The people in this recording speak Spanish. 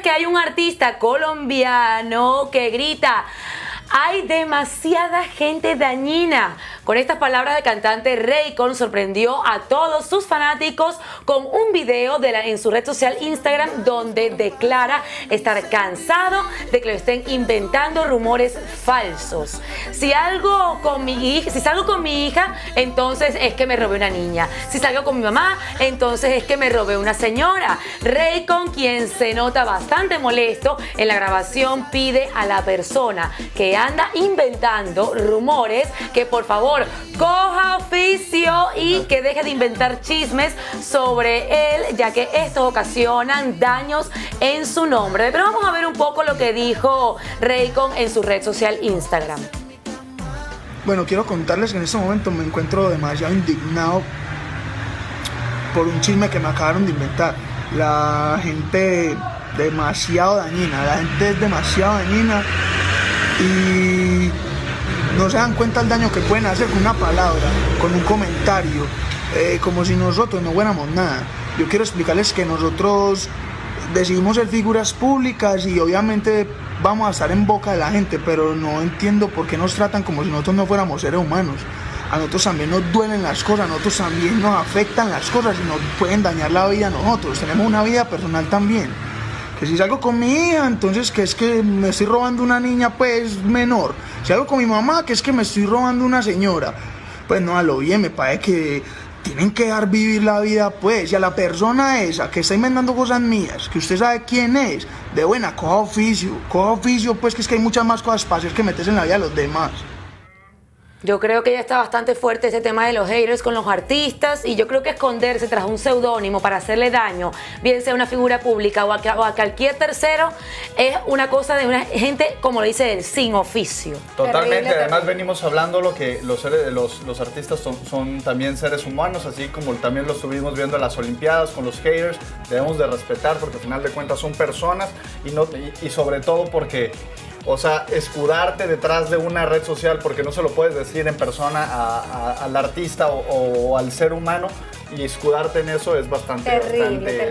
que hay un artista colombiano que grita. Hay demasiada gente dañina. Con estas palabras, el cantante Raycon sorprendió a todos sus fanáticos con un video de la, en su red social Instagram donde declara estar cansado de que lo estén inventando rumores falsos. Si algo con mi hija, si salgo con mi hija, entonces es que me robé una niña. Si salgo con mi mamá, entonces es que me robé una señora. Raycon, quien se nota bastante molesto en la grabación, pide a la persona que anda inventando rumores que por favor coja oficio y que deje de inventar chismes sobre él, ya que estos ocasionan daños en su nombre. Pero vamos a ver un poco lo que dijo Raycon en su red social Instagram. Bueno, quiero contarles que en este momento me encuentro demasiado indignado por un chisme que me acabaron de inventar. La gente demasiado dañina, la gente es demasiado dañina y no se dan cuenta el daño que pueden hacer con una palabra, con un comentario, eh, como si nosotros no fuéramos nada. Yo quiero explicarles que nosotros decidimos ser figuras públicas y obviamente vamos a estar en boca de la gente, pero no entiendo por qué nos tratan como si nosotros no fuéramos seres humanos. A nosotros también nos duelen las cosas, a nosotros también nos afectan las cosas y nos pueden dañar la vida a nosotros. Tenemos una vida personal también si salgo con mi hija, entonces que es que me estoy robando una niña pues menor. Si salgo con mi mamá, que es que me estoy robando una señora. Pues no, a lo bien, me parece que tienen que dar vivir la vida pues. Y a la persona esa que está inventando cosas mías, que usted sabe quién es, de buena, coja oficio, coja oficio pues que es que hay muchas más cosas para que metes en la vida de los demás. Yo creo que ya está bastante fuerte ese tema de los haters con los artistas y yo creo que esconderse tras un seudónimo para hacerle daño, bien sea una figura pública o a, cualquier tercero, es una cosa de una gente, como lo dice él, sin oficio. Totalmente, además venimos hablando lo que los, los, los artistas son, también seres humanos, así como también lo estuvimos viendo en las Olimpiadas con los haters, debemos de respetar porque al final de cuentas son personas y, no, y sobre todo porque o sea, escudarte detrás de una red social porque no se lo puedes decir en persona al artista o, al ser humano y escudarte en eso es bastante, bastante